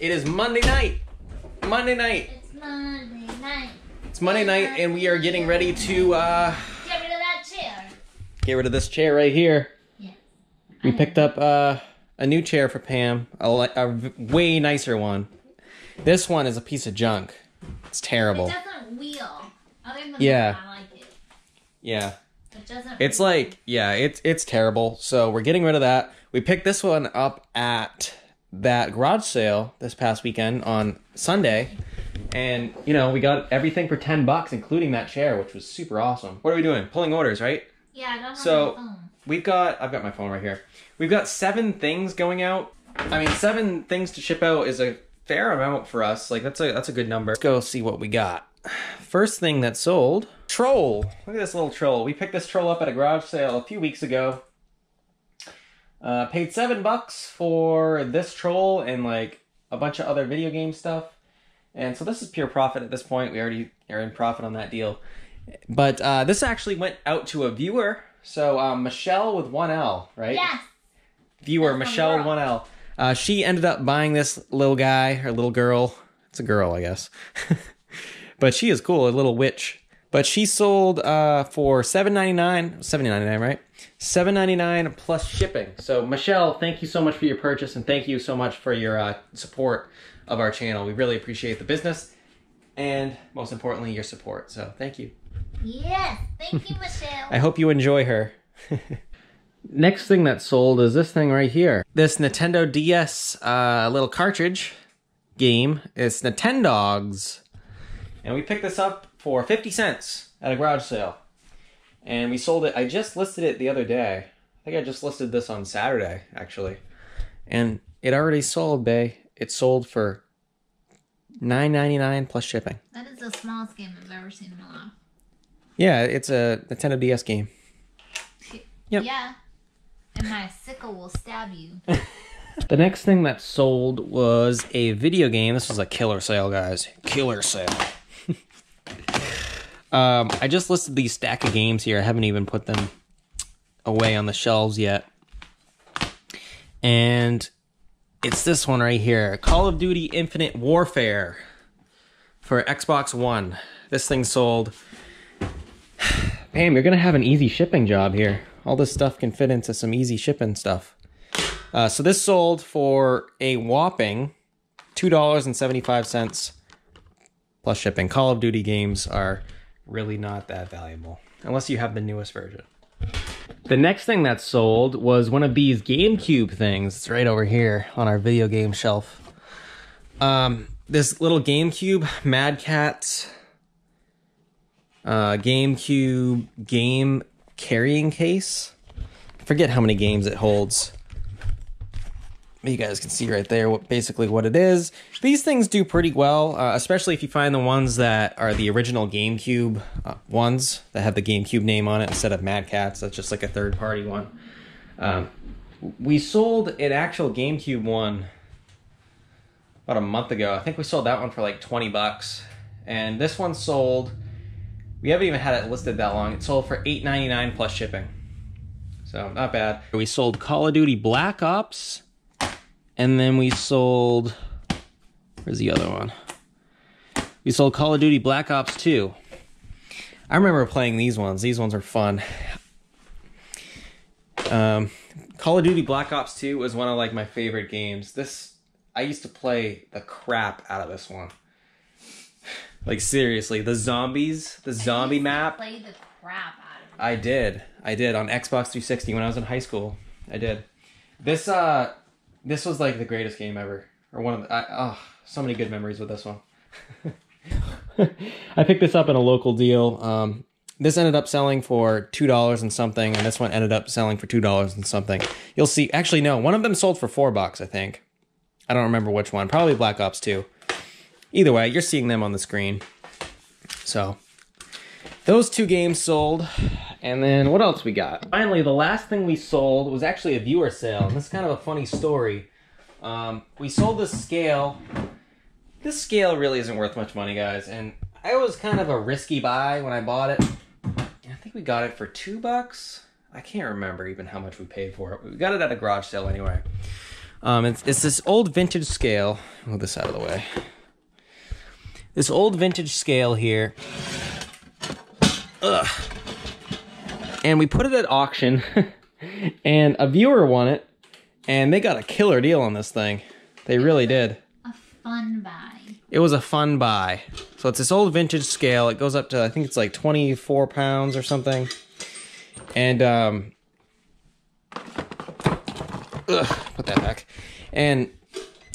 It is Monday night. Monday night. It's Monday night. It's Monday night, and we are getting ready to uh, Get rid of that chair. get rid of this chair right here. Yeah. We picked up uh, a new chair for Pam, a, a way nicer one. This one is a piece of junk. It's It terrible. doesn't wheel. Other than Yeah. that, I like it. Yeah. It doesn't. It's like, yeah, it's it's terrible. So we're getting rid of that. We picked this one up at that garage sale this past weekend on Sunday. And, you know, we got everything for 10 bucks, including that chair, which was super awesome. What are we doing? Pulling orders, right? Yeah, I don't have So- my phone. We've got, I've got my phone right here. We've got seven things going out. I mean, seven things to ship out is a fair amount for us. Like, that's a, that's a good number. Let's go see what we got. First thing that sold, troll. Look at this little troll. We picked this troll up at a garage sale a few weeks ago. Uh, paid seven bucks for this troll and like a bunch of other video game stuff. And so this is pure profit at this point. We already are in profit on that deal. But uh, this actually went out to a viewer. So um, Michelle with one L, right? Yes. Viewer That's Michelle with one L. Uh, she ended up buying this little guy or little girl. It's a girl, I guess. but she is cool, a little witch. But she sold uh, for seven ninety nine, seven ninety nine, right? Seven ninety nine plus shipping. So Michelle, thank you so much for your purchase, and thank you so much for your uh, support of our channel. We really appreciate the business, and most importantly, your support. So thank you. Yes. Thank you, Michelle. I hope you enjoy her. Next thing that sold is this thing right here. This Nintendo DS uh, little cartridge game. It's Nintendogs. And we picked this up for 50 cents at a garage sale. And we sold it. I just listed it the other day. I think I just listed this on Saturday, actually. And it already sold, Bay. It sold for $9.99 plus shipping. that is the smallest game I've ever seen in my life. Yeah, it's a Nintendo DS game. Yep. Yeah. And my sickle will stab you. The next thing that sold was a video game. This was a killer sale, guys. Killer sale. um, I just listed these stack of games here. I haven't even put them away on the shelves yet. And it's this one right here Call of Duty Infinite Warfare for Xbox One. This thing sold. Bam, you're going to have an easy shipping job here. All this stuff can fit into some easy shipping stuff. Uh, so this sold for a whopping two dollars and seventy five cents plus shipping. Call of Duty games are really not that valuable unless you have the newest version. The next thing that sold was one of these GameCube things. It's right over here on our video game shelf. Um, this little GameCube Mad Catz uh, GameCube game carrying case. I forget how many games it holds you guys can see right there what basically what it is. These things do pretty well, uh, especially if you find the ones that are the original GameCube uh, ones that have the GameCube name on it instead of Mad Catz. That's just like a third party one. Um, we sold an actual GameCube one about a month ago. I think we sold that one for like 20 bucks. And this one sold, we haven't even had it listed that long. It sold for $8.99 plus shipping. So not bad. We sold Call of Duty Black Ops. And then we sold. Where's the other one? We sold Call of Duty Black Ops 2. I remember playing these ones. These ones are fun. Um, Call of Duty Black Ops 2 was one of like my favorite games. This I used to play the crap out of this one. Like seriously, the zombies, the zombie map. Play the crap out of it. I did. I did on Xbox 360 when I was in high school. I did. This uh this was like the greatest game ever. Or one of the I, oh, so many good memories with this one. I picked this up in a local deal. Um this ended up selling for two dollars and something, and this one ended up selling for two dollars and something. You'll see. Actually, no, one of them sold for four bucks. I think. I don't remember which one. Probably Black Ops Two. Either way, you're seeing them on the screen. So those two games sold. And then what else we got? Finally, the last thing we sold was actually a viewer sale. And this is kind of a funny story. Um, we sold this scale. This scale really isn't worth much money, guys. And I was kind of a risky buy when I bought it. I think we got it for two bucks. I can't remember even how much we paid for it. We got it at a garage sale anyway. Um, it's, it's this old vintage scale. Move this out of the way. This old vintage scale here. Ugh. And we put it at auction, and a viewer won it, and they got a killer deal on this thing. They really did. A fun buy. It was a fun buy. So it's this old vintage scale. It goes up to I think it's like 24 pounds or something. And um ugh, put that back. And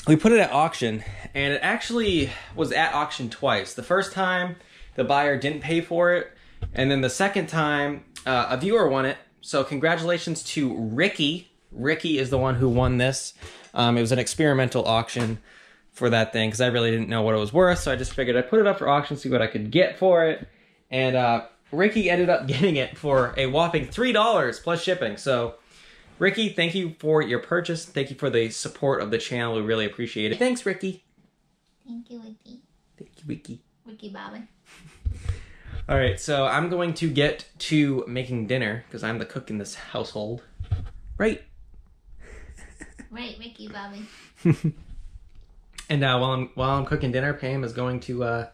we put it at auction and it actually was at auction twice. The first time the buyer didn't pay for it and then the second time uh, a viewer won it. So congratulations to Ricky. Ricky is the one who won this. Um, it was an experimental auction for that thing because I really didn't know what it was worth. So I just figured I'd put it up for auction, see what I could get for it. And uh, Ricky ended up getting it for a whopping $3 plus shipping. So, Ricky, thank you for your purchase. Thank you for the support of the channel. We really appreciate it. Thanks, Ricky. Thank you, Ricky. Thank you, Ricky. Wiki Bobby. All right, so I'm going to get to making dinner because I'm the cook in this household. Right. Right, Ricky Bobby. And uh, while I'm while I'm cooking dinner, Pam is going to uh,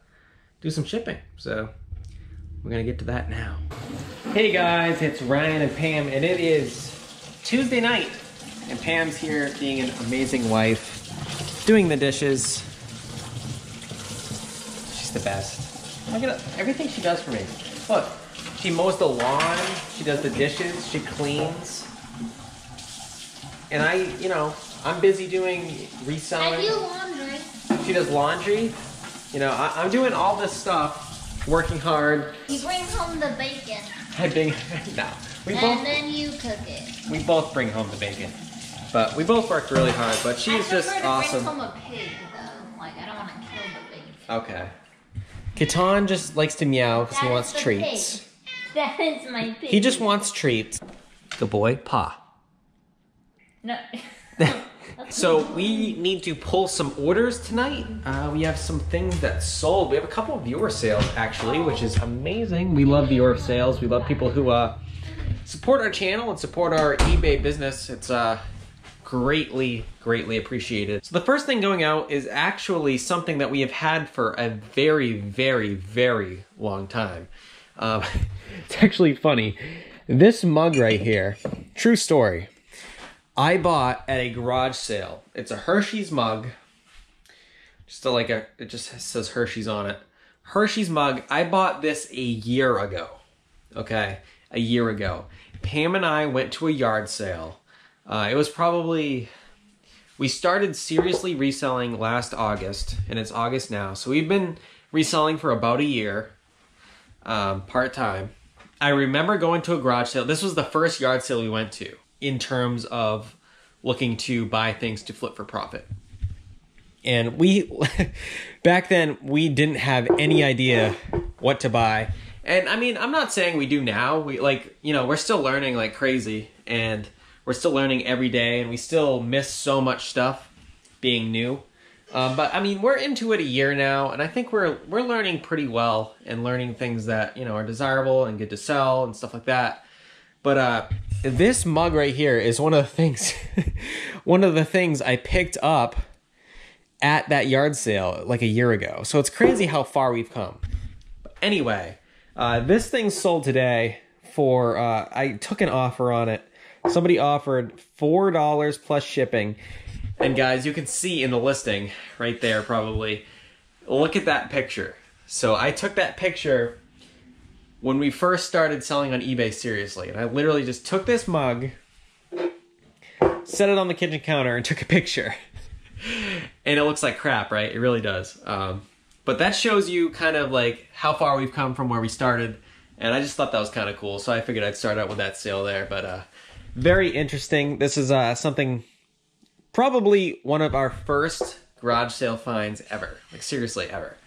do some shipping. So we're gonna get to that now. Hey guys, it's Ryan and Pam, and it is Tuesday night, and Pam's here being an amazing wife, doing the dishes. She's the best. Look at everything she does for me. Look, she mows the lawn, she does the dishes, she cleans, and I, you know, I'm busy doing reselling. I do laundry. She does laundry. You know, I, I'm doing all this stuff, working hard. You bring home the bacon, I bring, no, we and both then you cook it. we both bring home the bacon, but we both worked really hard. But I she's prefer just to awesome. bring home a pig, though. Like, I don't want to kill the pig. Okay. Catan just likes to meow because he wants treats. pig. That is my pig. He just wants treats. Good boy, Pa. No. So we need to pull some orders tonight. Uh, we have some things that sold. We have a couple of viewer sales actually, which is amazing. We love viewer sales. We love people who uh, support our channel and support our eBay business. It's uh, greatly, greatly appreciated. So the first thing going out is actually something that we have had for a very, very, very long time. Um, it's actually funny. This mug right here, true story. I bought at a garage sale. It's a Hershey's mug. Just like a, it just says Hershey's on it. Hershey's mug. I bought this a year ago. Okay, a year ago. Pam and I went to a yard sale. Uh, it was probably we started seriously reselling last August, and it's August now. So we've been reselling for about a year, um, part time. I remember going to a garage sale. This was the first yard sale we went to in terms of looking to buy things to flip for profit. And we, back then, we didn't have any idea what to buy. And I mean, I'm not saying we do now. We like, you know, we're still learning like crazy and we're still learning every day and we still miss so much stuff being new. Um, but I mean, we're into it a year now, and I think we're we're learning pretty well and learning things that you know are desirable and good to sell and stuff like that. But uh, this mug right here is one of the things, one of the things I picked up at that yard sale like a year ago. So it's crazy how far we've come. But anyway, uh, this thing sold today for uh, I took an offer on it. Somebody offered four dollars plus shipping. And guys, you can see in the listing right there probably. Look at that picture. So I took that picture when we first started selling on eBay seriously. And I literally just took this mug, set it on the kitchen counter, and took a picture. and it looks like crap, right? It really does. Um, but that shows you kind of like how far we've come from where we started. And I just thought that was kind of cool. So I figured I'd start out with that sale there. But uh, very interesting. This is uh, something probably one of our first garage sale finds ever. Like seriously, ever.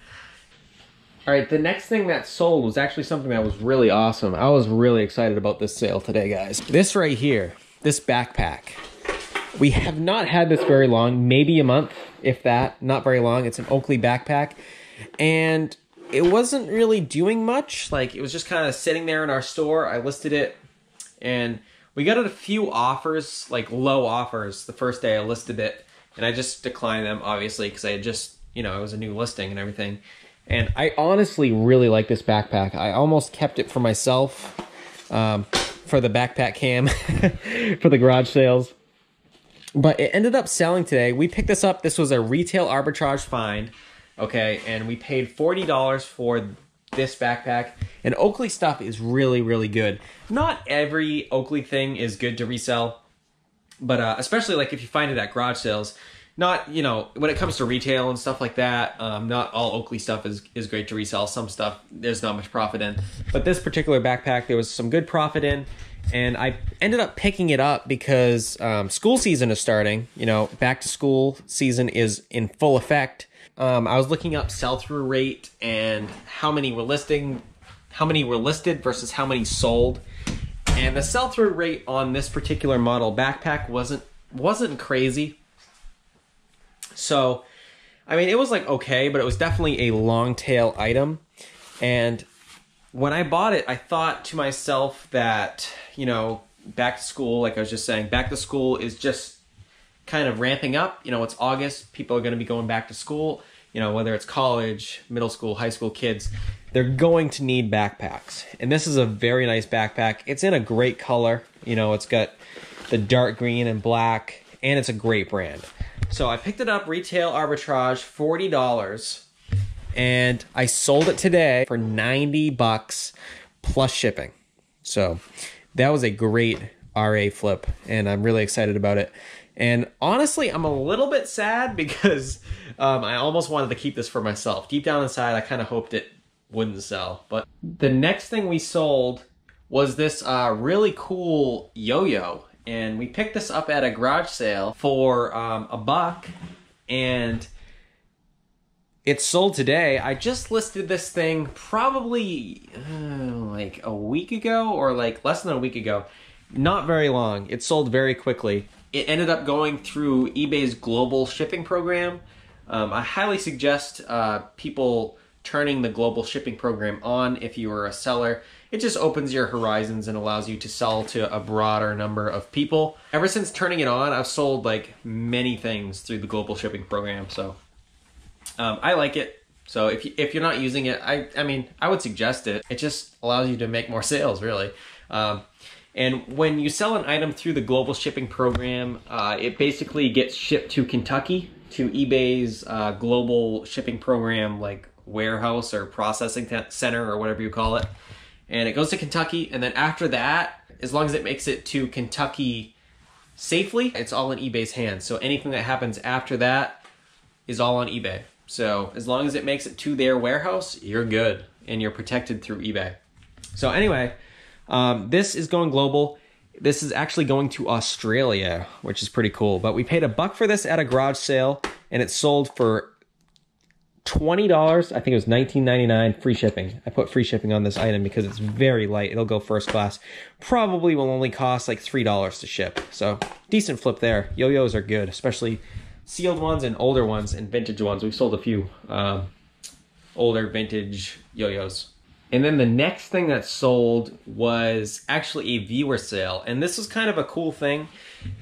All right, the next thing that sold was actually something that was really awesome. I was really excited about this sale today, guys. This right here, this backpack. We have not had this very long, maybe a month, if that, not very long. It's an Oakley backpack. And it wasn't really doing much. Like, it was just kind of sitting there in our store. I listed it. And we got a few offers, like low offers, the first day I listed it, and I just declined them obviously because I had just, you know, it was a new listing and everything. And I honestly really like this backpack. I almost kept it for myself um, for the backpack cam for the garage sales. But it ended up selling today. We picked this up. This was a retail arbitrage find. Okay, and we paid $40 for this backpack. And Oakley stuff is really, really good. Not every Oakley thing is good to resell, but uh, especially like if you find it at garage sales. Not, you know, when it comes to retail and stuff like that, um, not all Oakley stuff is, is great to resell. Some stuff there's not much profit in. But this particular backpack, there was some good profit in. And I ended up picking it up because um, school season is starting. You know, back to school season is in full effect um, I was looking up sell through rate and how many were listing, how many were listed versus how many sold. And the sell through rate on this particular model backpack wasn't wasn't crazy. So, I mean, it was like okay, but it was definitely a long tail item. And when I bought it, I thought to myself that, you know, back to school, like I was just saying, back to school is just kind of ramping up. You know, it's August, people are going to be going back to school, you know, whether it's college, middle school, high school kids, they're going to need backpacks. And this is a very nice backpack. It's in a great color. You know, it's got the dark green and black, and it's a great brand. So I picked it up retail arbitrage, $40, and I sold it today for 90 bucks plus shipping. So that was a great RA flip, and I'm really excited about it. And honestly, I'm a little bit sad because um, I almost wanted to keep this for myself. Deep down inside, I kind of hoped it wouldn't sell. But the next thing we sold was this uh, really cool yo-yo. And we picked this up at a garage sale for um, a buck. And it sold today. I just listed this thing probably uh, like a week ago or like less than a week ago. Not very long. It sold very quickly it ended up going through eBay's global shipping program. Um, I highly suggest uh, people turning the global shipping program on if you are a seller. It just opens your horizons and allows you to sell to a broader number of people. Ever since turning it on, I've sold like many things through the global shipping program. So um, I like it. So if you, if you're not using it, I I mean I would suggest it. It just allows you to make more sales, really. Um, and when you sell an item through the global shipping program, uh, it basically gets shipped to Kentucky to eBay's uh, global shipping program, like warehouse or processing center or whatever you call it. And it goes to Kentucky, and then after that, as long as it makes it to Kentucky safely, it's all in eBay's hands. So anything that happens after that is all on eBay. So as long as it makes it to their warehouse, you're good and you're protected through eBay. So anyway, um, this is going global. This is actually going to Australia, which is pretty cool. But we paid a buck for this at a garage sale, and it sold for twenty dollars. I think it was nineteen ninety nine, free shipping. I put free shipping on this item because it's very light. It'll go first class. Probably will only cost like three dollars to ship. So decent flip there. Yo-yos are good, especially sealed ones and older ones and vintage ones. We've sold a few um, older vintage yo-yos. And then the next thing that sold was actually a viewer sale. And this was kind of a cool thing.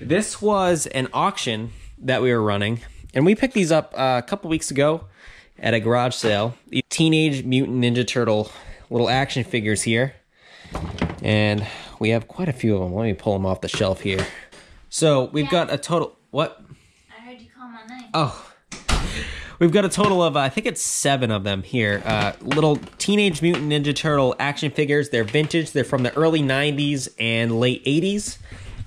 This was an auction that we were running. And we picked these up uh, a couple weeks ago at a garage sale. The Teenage Mutant Ninja Turtle little action figures here. And we have quite a few of them. Let me pull them off the shelf here. So we've yeah. got a total. What? I heard you call my name. Oh. We've got a total of, uh, I think it's seven of them here. Uh, little Teenage Mutant Ninja Turtle action figures. They're vintage. They're from the early 90s and late 80s.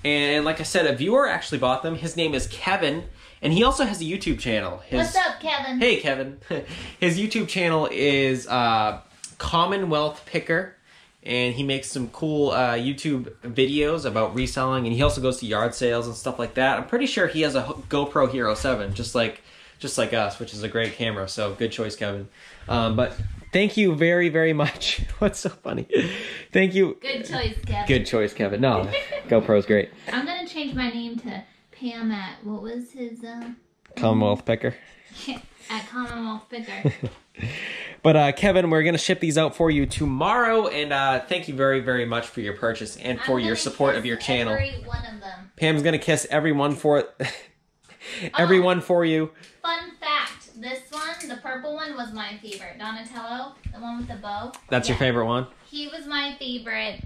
And like I said, a viewer actually bought them. His name is Kevin. And he also has a YouTube channel. His, What's up, Kevin? Hey, Kevin. His YouTube channel is uh, Commonwealth Picker. And he makes some cool uh, YouTube videos about reselling. And he also goes to yard sales and stuff like that. I'm pretty sure he has a GoPro Hero 7, just like just like us, which is a great camera. So good choice, Kevin. Um, but thank you very, very much. What's so funny? Thank you. Good choice, Kevin. Good choice, Kevin. No, GoPro's great. I'm gonna change my name to Pam at what was his uh Commonwealth Picker. at Commonwealth Picker. But uh, Kevin, we're gonna ship these out for you tomorrow, and uh, thank you very, very much for your purchase and for your support of your channel. Every one of them. Pam's gonna kiss everyone for it. everyone for you. Fun fact: This one, the purple one, was my favorite. Donatello, the one with the bow. That's your favorite one. He was my favorite.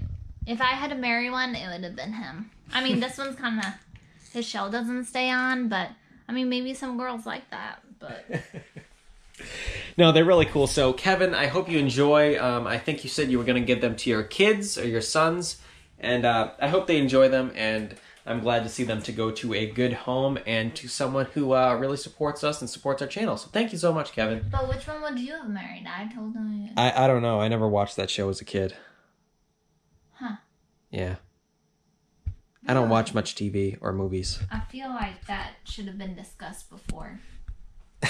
If I had to marry one, it would have been him. I mean, this one's kind of his shell doesn't stay on, but I mean, maybe some girls like that. But No, they're really cool. So, Kevin, I hope you enjoy. Um, I think you said you were going to give them to your kids or your sons, and uh, I hope they enjoy them. And I'm glad to see them to go to a good home and to someone who uh, really supports us and supports our channel. So, thank you so much, Kevin. but which one would you have married? I told him. I, I don't know. I never watched that show as a kid. Huh. Yeah. I don't watch much TV or movies. I feel like that should have been discussed before.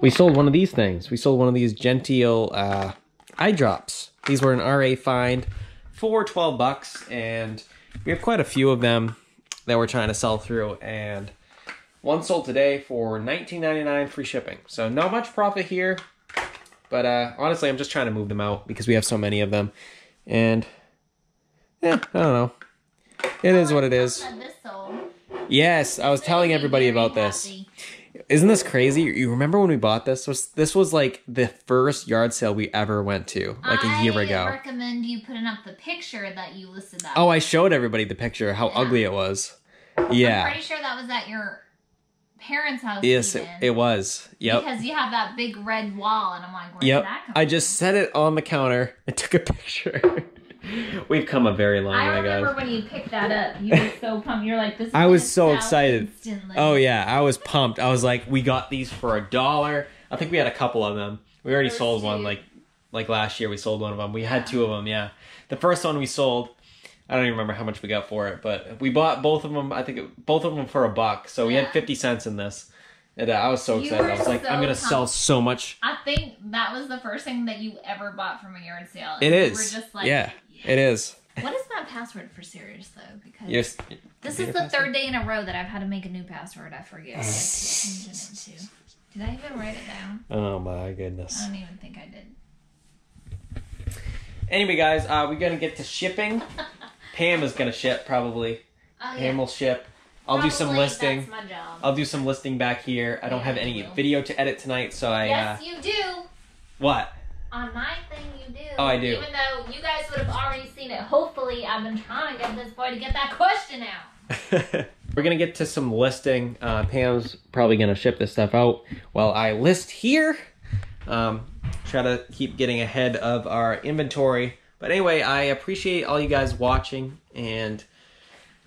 We sold one of these things. We sold one of these GenTeal uh, eye drops. These were an RA find for 12 bucks, and we have quite a few of them that we're trying to sell through. And one sold today for 19.99 free shipping. So not much profit here, but uh, honestly, I'm just trying to move them out because we have so many of them. And yeah, I don't know. It is what it is. Yes, I was telling everybody Very about this. Isn't this crazy? You remember when we bought this? Was this was like the first yard sale we ever went to, like a year ago. I recommend you putting up the picture that you listed that. Oh, I showed everybody the picture how Yeah. ugly it was. I'm Yeah. pretty sure that was at your parents' house. Yes, it, it was. Yep. Because you have that big red wall, and I'm like, where Yep. did that come I just set it on the counter and took a picture. We've come a very long I way, remember when you picked that up. You were so pumped. You're like, this. Is I was so excited. Instantly. Oh yeah, I was pumped. I was like, we got these for a dollar. I think we had a couple of them. We already Those sold one like like last year. We sold one of them. We had two of them. Yeah, the first one we sold. I don't even remember how much we got for it, but we bought both of them. I think it, both of them for a buck. So we Yeah. had fifty cents in this, and uh, I was so excited. I was like, so I'm gonna sell so much. I think that was the first thing that you ever bought from a yard sale. and It you is. Were just like, yeah, it is. What is my password for Sirius though? Because Yes. this is the third day in a row that I've had to make a new password. I forget. what I changed it into. Did I even write it down? Oh my goodness. I don't even think I did. Anyway, guys, uh, we're gonna get to shipping. Pam is gonna ship probably. Oh yeah. Pam will ship. I'll do some Probably listing. That's my job. I'll do some listing back here. I don't Yeah, have any will. video to edit tonight, so I yes, uh you do. what? On my thing, you do. Oh, I do. Even though you guys would have already seen it. Hopefully, I've been trying to get this boy to get that question out. We're gonna get to some listing. Uh, Pam's probably gonna ship this stuff out while I list here. Um, try to keep getting ahead of our inventory. But anyway, I appreciate all you guys watching, and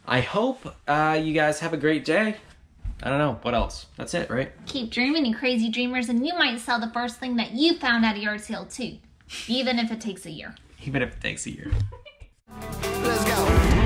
I hope uh, you guys have a great day. I don't know what else. That's it, right? Keep dreaming, you crazy dreamers, and you might sell the first thing that you found at a yard sale too, even if it takes a year. Even if it takes a year. Let's go.